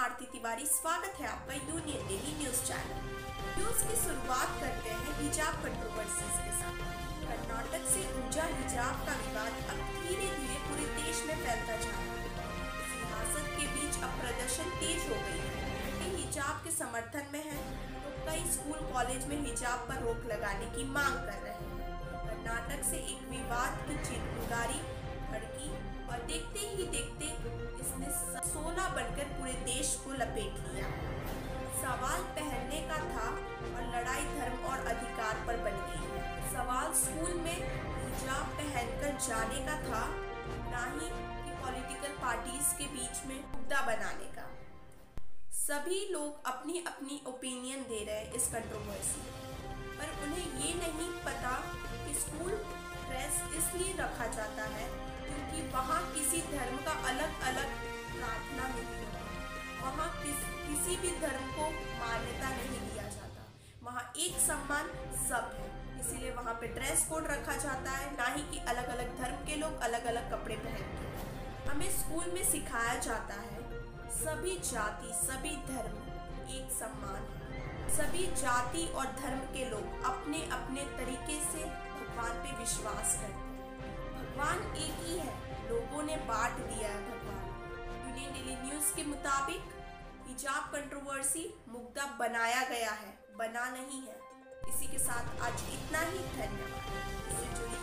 स्वाति तिवारी, स्वागत है आपका union daily news channel. News की शुरुआत करते हैं हिजाब कंट्रोवर्सीज के साथ। कर्नाटक से ऊर्जा हिजाब का विवाद अब धीरे धीरे पूरे देश में फैलता जा रहा है। सियासत के बीच अब प्रदर्शन तेज हो गई है। हिजाब के समर्थन में है। तो कई स्कूल, कॉलेज में हिजाब पर रोक लगाने की मांग कर रहे हैं। कर्नाटक से एक विवाद की चिंगारी भड़की देश को लपेट लिया। सवाल पहनने का था और लड़ाई धर्म और अधिकार पर बन गई। सवाल स्कूल में हिजाब पहनकर जाने का था, ना ही पॉलिटिकल पार्टीज़ के बीच में मुद्दा बनाने का। सभी लोग अपनी अपनी ओपिनियन दे रहे हैं इस कंट्रोवर्सी पर उन्हें ये नहीं पता कि स्कूल ड्रेस इसलिए रखा जाता है क्योंकि वहाँ किसी धर्म का अलग अलग प्रार्थना वहाँ किस, किसी भी धर्म को मान्यता नहीं दिया जाता। वहाँ एक सम्मान सब है। इसीलिए वहाँ पे ड्रेस कोड रखा जाता है ना ही कि अलग अलग धर्म के लोग अलग अलग कपड़े पहनते हैं हमें स्कूल में सिखाया जाता है सभी जाति सभी धर्म एक सम्मान है। सभी जाति और धर्म के लोग अपने अपने तरीके से भगवान पे विश्वास करते हैं। भगवान एक ही है लोगों ने बांट न्यूज़ के मुताबिक हिजाब कंट्रोवर्सी मुद्दा बनाया गया है, बना नहीं है। इसी के साथ आज इतना ही, धन्यवाद।